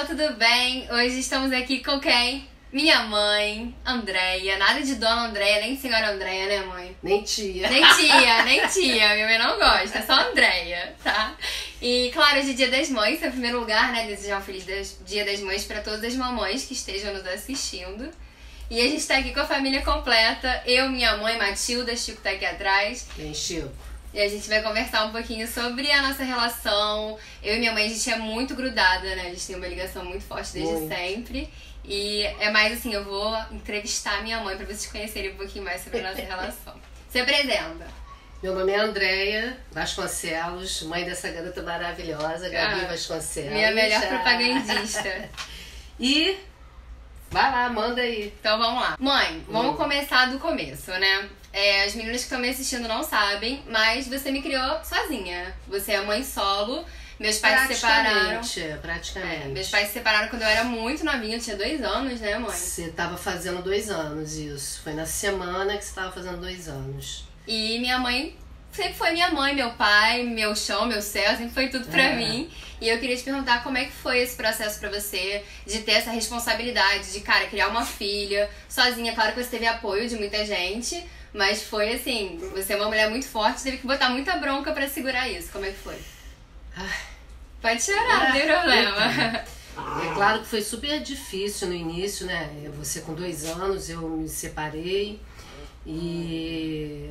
pessoal, tudo bem? Hoje estamos aqui com quem? Minha mãe, Andréia. Nada de dona Andréia, nem senhora Andréia, né, mãe? Nem tia. Nem tia, nem tia. Minha mãe não gosta, é só Andréia, tá? E claro, hoje é dia das mães, em primeiro lugar, né? Desejar um feliz dia das mães para todas as mamães que estejam nos assistindo. E a gente tá aqui com a família completa. Eu, minha mãe, Matilda, Chico tá aqui atrás. Quem, Chico? E a gente vai conversar um pouquinho sobre a nossa relação. Eu e minha mãe, a gente é muito grudada, né? A gente tem uma ligação muito forte desde muito. sempre. E é mais assim, eu vou entrevistar minha mãe para vocês conhecerem um pouquinho mais sobre a nossa relação. Se apresenta. Meu nome é Andréia Vasconcelos, mãe dessa garota maravilhosa, Gabi ah, Vasconcelos. Minha melhor propagandista. e vai lá, manda aí. Então vamos lá. Mãe, vamos hum. começar do começo, né? É, as meninas que estão me assistindo não sabem, mas você me criou sozinha. Você é mãe solo. Meus pais se separaram. Praticamente. É, meus pais se separaram quando eu era muito novinha, eu tinha dois anos, né, mãe? Você tava fazendo dois anos, isso. Foi na semana que você tava fazendo dois anos. E minha mãe sempre foi minha mãe, meu pai, meu chão, meu céu, sempre foi tudo pra é. mim. E eu queria te perguntar como é que foi esse processo para você de ter essa responsabilidade de, cara, criar uma filha sozinha. Claro que você teve apoio de muita gente, mas foi assim, você é uma mulher muito forte, teve que botar muita bronca para segurar isso. Como é que foi? Pode chorar, não tem problema. É claro que foi super difícil no início, né? Você com dois anos, eu me separei e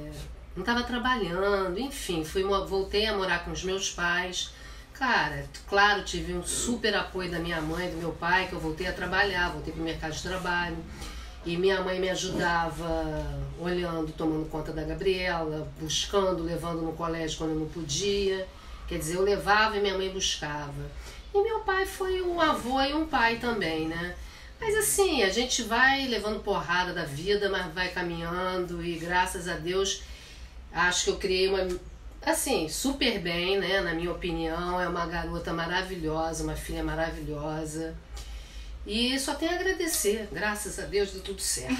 não estava trabalhando, enfim, fui, voltei a morar com os meus pais. Cara, claro, tive um super apoio da minha mãe, do meu pai, que eu voltei a trabalhar, voltei para o mercado de trabalho. E minha mãe me ajudava olhando, tomando conta da Gabriela, buscando, levando no colégio quando eu não podia. Quer dizer, eu levava e minha mãe buscava. E meu pai foi um avô e um pai também, né? Mas assim, a gente vai levando porrada da vida, mas vai caminhando e graças a Deus acho que eu criei uma assim, super bem, né, na minha opinião, é uma garota maravilhosa, uma filha maravilhosa. E só tenho a agradecer. Graças a Deus deu tudo certo.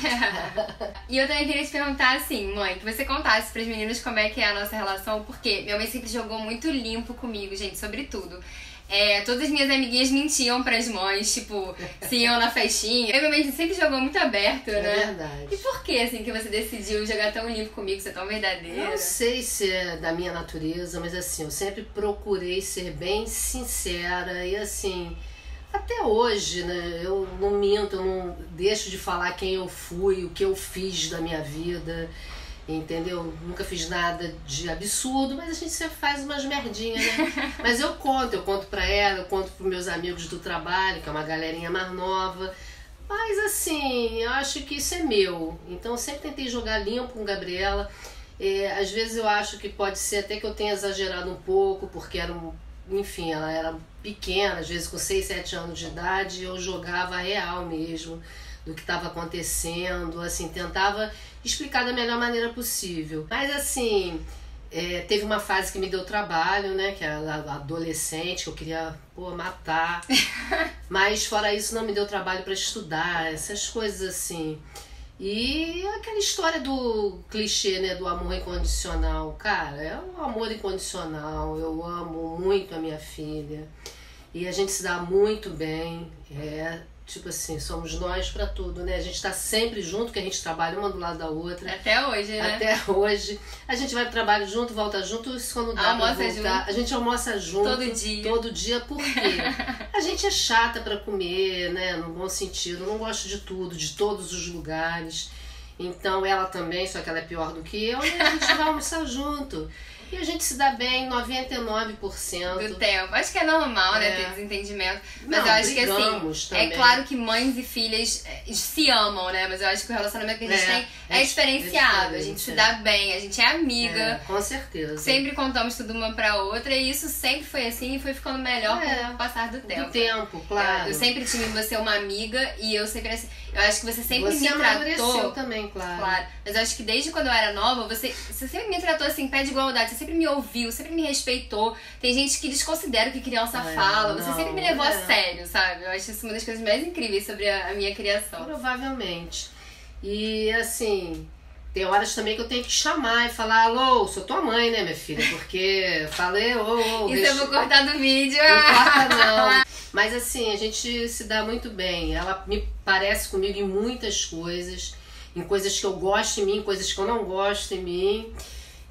e eu também queria te perguntar assim, mãe, que você contasse para as meninas como é que é a nossa relação, porque minha mãe sempre jogou muito limpo comigo, gente, sobre tudo. É, todas as minhas amiguinhas mentiam pras mães, tipo, se iam na festinha. Eu minha mãe sempre jogou muito aberto, é né? É verdade. E por que, assim, que você decidiu jogar tão limpo comigo, ser tão verdadeira? Não sei se é da minha natureza, mas assim, eu sempre procurei ser bem sincera e assim até hoje, né? Eu não minto, eu não deixo de falar quem eu fui, o que eu fiz da minha vida, entendeu? Nunca fiz nada de absurdo, mas a gente sempre faz umas merdinhas, né? mas eu conto, eu conto pra ela, eu conto pros meus amigos do trabalho, que é uma galerinha mais nova. Mas assim, eu acho que isso é meu. Então eu sempre tentei jogar limpo com Gabriela. É, às vezes eu acho que pode ser até que eu tenha exagerado um pouco, porque era um enfim, ela era pequena, às vezes com 6, 7 anos de idade, eu jogava real mesmo do que estava acontecendo, assim, tentava explicar da melhor maneira possível. Mas assim, é, teve uma fase que me deu trabalho, né? Que era adolescente, que eu queria pô, matar. Mas fora isso não me deu trabalho para estudar, essas coisas assim. E aquela história do clichê, né, do amor incondicional. Cara, é um amor incondicional. Eu amo muito a minha filha. E a gente se dá muito bem. É, tipo assim, somos nós para tudo, né? A gente tá sempre junto, que a gente trabalha uma do lado da outra. Até hoje, né? Até hoje. A gente vai pro trabalho junto, volta junto, isso quando dá almoça pra voltar. Junto. A gente almoça junto. Todo dia. Todo dia, por quê? a gente é chata para comer, né? No bom sentido. Não gosto de tudo, de todos os lugares. Então ela também, só que ela é pior do que eu, e a gente vai almoçar junto. E a gente se dá bem 99% do tempo. Acho que é normal, né, é. né, ter desentendimento. Mas Não, eu acho que assim, também. é claro que mães e filhas eh, se amam, né? Mas eu acho que o relacionamento que a gente é, tem é, é diferenciado. É a gente se dá bem, a gente é amiga. É, com certeza. Sempre contamos tudo uma pra outra e isso sempre foi assim e foi ficando melhor com o passar do tempo. Do tempo, claro. Eu sempre tive você uma amiga e eu sempre assim, eu acho que você sempre você me tratou. também, claro. Claro. Mas eu acho que desde quando eu era nova, você, você sempre me tratou assim, pé de igualdade. Sempre me ouviu, sempre me respeitou. Tem gente que desconsidera o que criança é, fala. Não, você sempre me levou é. a sério, sabe? Eu acho isso uma das coisas mais incríveis sobre a, a minha criação. Provavelmente. E assim, tem horas também que eu tenho que chamar e falar, alô, sou tua mãe, né, minha filha? Porque falei, ô, ô. Isso deixa... eu vou cortar do vídeo. Não corta, não. Mas assim, a gente se dá muito bem. Ela me parece comigo em muitas coisas, em coisas que eu gosto em mim, coisas que eu não gosto em mim.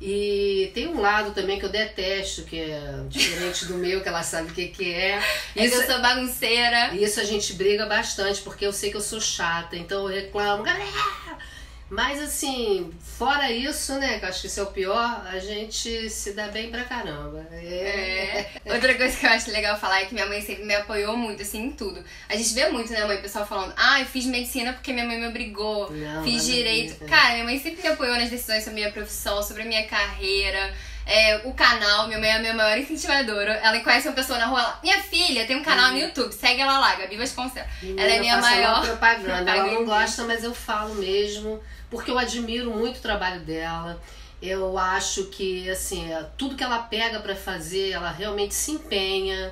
E tem um lado também que eu detesto, que é diferente do meu, que ela sabe o que, que é. é isso, que eu sou bagunceira. Isso a gente briga bastante, porque eu sei que eu sou chata, então eu reclamo, galera! Mas assim, fora isso, né, que eu acho que isso é o pior, a gente se dá bem pra caramba. É. é. Outra coisa que eu acho legal falar é que minha mãe sempre me apoiou muito, assim, em tudo. A gente vê muito, né, mãe, o pessoal falando, ah, eu fiz medicina porque minha mãe me obrigou, Não, fiz direito. Cara, minha mãe sempre me apoiou nas decisões sobre a minha profissão, sobre a minha carreira. É, o canal, minha mãe é a minha maior incentivadora. Ela conhece uma pessoa na rua, ela, minha filha tem um canal uhum. no YouTube, segue ela lá, Gabi Vasconcelos. Ela é minha maior propaganda. Ela não gosta, mas eu falo mesmo porque eu admiro muito o trabalho dela. Eu acho que assim, é, tudo que ela pega para fazer, ela realmente se empenha,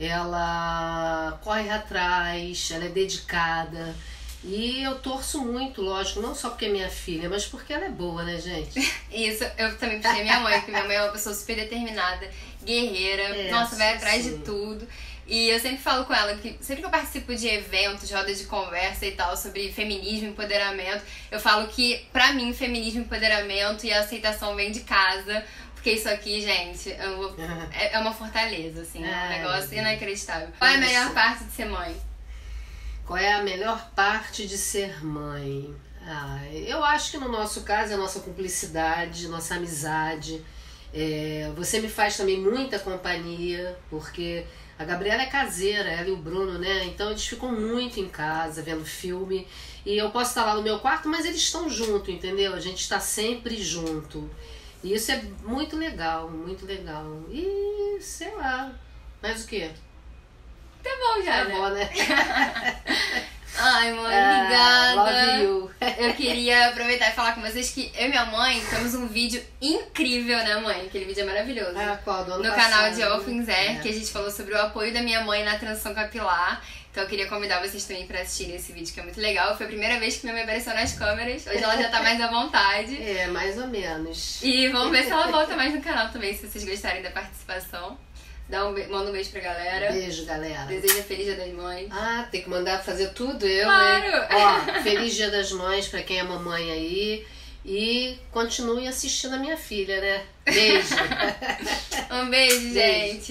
ela corre atrás, ela é dedicada. E eu torço muito, lógico, não só porque é minha filha, mas porque ela é boa, né, gente? Isso, eu também puxei minha mãe, porque minha mãe é uma pessoa super determinada, guerreira, é, nossa, vai atrás sim. de tudo. E eu sempre falo com ela que sempre que eu participo de eventos, rodas de conversa e tal sobre feminismo, empoderamento, eu falo que pra mim feminismo, empoderamento e aceitação vem de casa. Porque isso aqui, gente, eu, é, é uma fortaleza, assim, é um negócio inacreditável. Qual é a melhor parte de ser mãe? Qual é a melhor parte de ser mãe? Ah, eu acho que no nosso caso é a nossa cumplicidade, nossa amizade. É, você me faz também muita companhia, porque a Gabriela é caseira, ela e o Bruno, né? Então eles ficam muito em casa vendo filme. E eu posso estar lá no meu quarto, mas eles estão junto, entendeu? A gente está sempre junto. E isso é muito legal, muito legal. E sei lá, mais o quê? Tá bom já, tá né? bom, né? Ai, mãe, ah, obrigada. love you. Eu queria aproveitar e falar com vocês que eu e minha mãe temos um vídeo incrível, né, mãe? Aquele vídeo é maravilhoso. Ah, qual? Do ano no passado. canal de Orphans Air, é. que a gente falou sobre o apoio da minha mãe na transição capilar. Então eu queria convidar vocês também para assistirem esse vídeo, que é muito legal. Foi a primeira vez que minha mãe apareceu nas câmeras. Hoje ela já tá mais à vontade. É, mais ou menos. E vamos ver se ela volta mais no canal também, se vocês gostarem da participação. Dá um be... Manda um beijo pra galera. Beijo, galera. Deseja Feliz Dia das Mães. Ah, tem que mandar fazer tudo eu, claro. hein? Ó, Feliz Dia das Mães pra quem é mamãe aí. E continue assistindo a minha filha, né? Beijo. um beijo, beijo. gente.